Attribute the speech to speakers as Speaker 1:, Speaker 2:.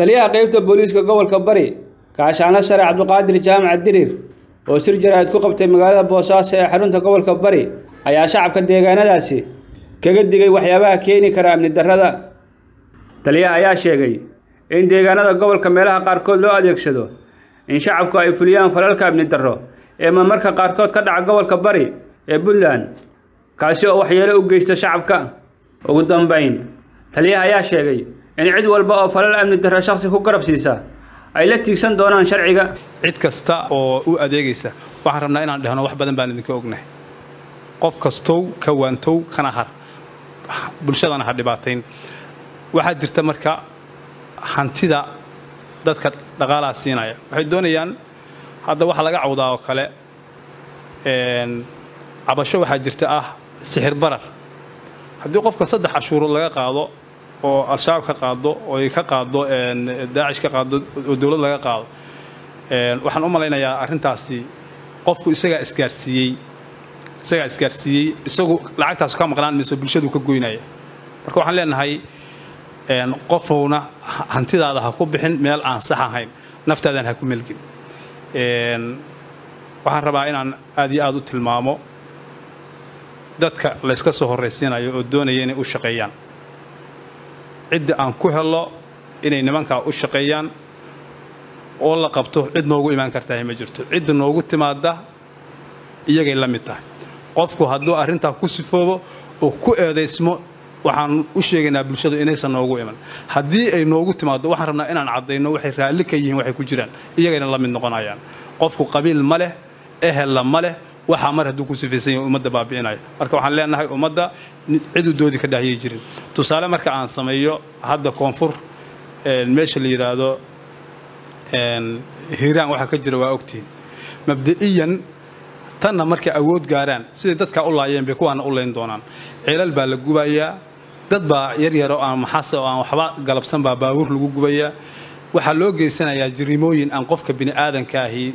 Speaker 1: taliyaha qeybta booliiska gobolka bari gaashaano sare cabdiqaadir jaamac diriir oo sir jaraa'id ku qabtay magaalada boosaaso ee xarunta gobolka bari ayaa shacabka deegaanadaasi kaga digay waxyaabaha keeni kara amni darrada. Taliyaha ayaa sheegay in deegaanada gobolka meelaha qaarkood loo adeegsado in shacabku ay fuliyaan falalka amni darro ee marmarka qaarkood ka dhaca gobolka bari ee puntland kaasi oo waxyeelo u geysta shacabka. Ugu dambayn taliyaha ayaa sheegay in cid walba oo falal amni darro shakhsi ku garab siisa ay la tiigsan doonaan sharciga.
Speaker 2: Cid kasta oo u adeegaysa waxaan rabnaa inaan dhehno wax badan baan idinka ognahay qof kastow ka waantow kana har. Bulshadana ha dhibaatayn waxaa jirta marka hantida dadka dhaqaalaha siinaya. Waxay doonayaan hadda waxa laga cawdaa oo kale cabasho waxaa jirta ah sixir barar. Haddii qofka saddex cashuurood laga qaado oo al-shabaab ka qaado oo ay ka qaado daacish ka qaado oo dowlad laga qaado. Waxaan u malaynayaa arrintaasi. Qofku isagaa isgaarsiiyey isagaa isgaarsiiyey isagu lacagtaas ka maqnaan mayso bulshadu ka goynaya. Marka waxaan leenahay qofowna hantidaada ha ku bixin meel aan sax ahayn naftaadan ha ku melgin. Waxaan rabaa inaan aad iyo aad u tilmaamo dadka layska soo horraysiinayo oo doonaya inay u shaqeeyaan cidda aan ku helo inay nimankaa u shaqeeyaan oo la qabto cid noogu imaan kartahay ma jirto. Cidda noogu timaada iyagay la mid tahay. Qofku hadduu arrintaa ku sifoobo oo ku eedaysmo waxaan u sheegaynaa bulshadu inaysan noogu iman. Haddii ay noogu timaado waxaan rabnaa inaan caddayno waxay raalli ka yihiin waxay ku jiraan. Iyagayna la mid noqonayaan. Qofku qabiil ma leh ehella ma leh waxaa mar hadduu ku sifaysan yahay ummadda baabi'inaya marka waxaan leenahay ummadda cidu doodi ka dhahyay jirin tusaale marka aan sameeyo hadda koonfur meesha la yidhaahdo hiiraan waxaa ka jira waa ogtihiin mabda'iyan tanna markay awood gaaraan siday dadkaa u laayeen bay kuwaana u layn doonaan. Ceelal baa la gubayaa dad baa yaryar oo aan maxase oo aan waxba galabsan baa baabuur lagu gubayaa. Waxaa loo geysanayaa jiriimooyin aan qofka bini'aadanka ahi